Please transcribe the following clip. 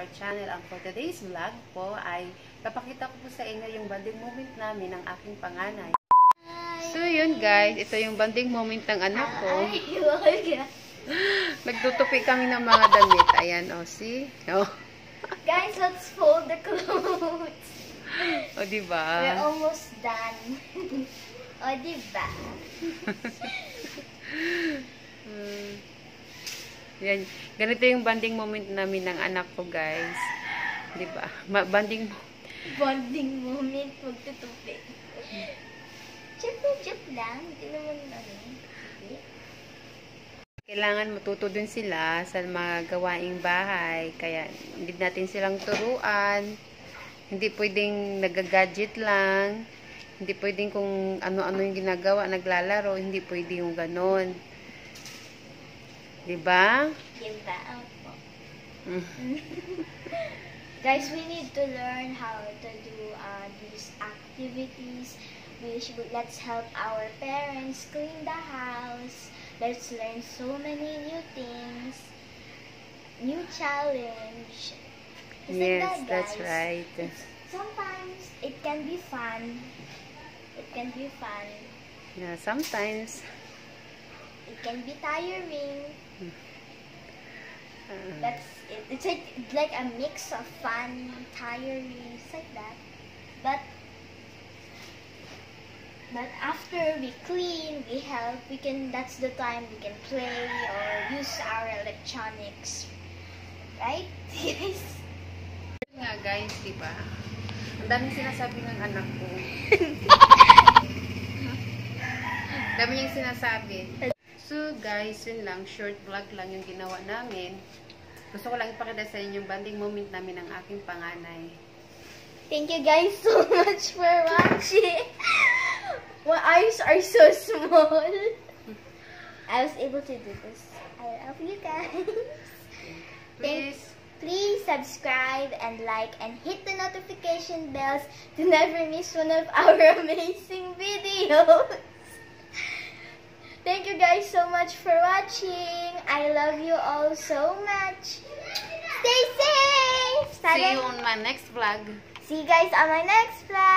our channel. Ang for today's vlog po ay papakita ko po sa inyo yung banding moment namin ng aking panganay. So yun guys, ito yung banding moment ng anak ko. Nagtutupi kami ng mga damit. Ayan, o, oh, see? Oh. Guys, let's fold the clothes. O, diba? We're almost done. o, diba? Yan. Ganito yung banding moment namin ng anak ko, guys. Di ba? Ma- banding Bonding moment, magtutupi. Chip na chip lang. Hindi naman ano. Kailangan matuto din sila sa mga gawaing bahay. Kaya hindi natin silang turuan. Hindi pwedeng nagagadget lang. Hindi pwedeng kung ano-ano yung ginagawa, naglalaro. Hindi pwede yung ganon. Diba? Diba? Opo. Mm. Guys, we need to learn how to do uh, these activities. We should, let's help our parents clean the house. Let's learn so many new things. New challenge. Isn't Yes, that, that's right. It's- sometimes it can be fun. It can be fun. Yeah, sometimes, It can be tiring. uh, That's it. It's like like a mix of fun, tiring, it's like that. But but after we clean, we help. We can. That's the time we can play or use our electronics, right, guys? nga guys, di ba? Ang daming sinasabi ng anak ko. Dami niyang sinasabi. So guys, yun lang. Short vlog lang yung ginawa namin. Gusto ko lang ipakita sa inyo yung banding moment namin ng aking panganay. Thank you guys so much for watching. My eyes are so small. I was able to do this. I love you guys. Please, Please subscribe and like and hit the notification bells to never miss one of our amazing videos. Guys so much for watching. I love you all so much. Stay safe. see you on my next vlog. See you guys on my next vlog. Love you all.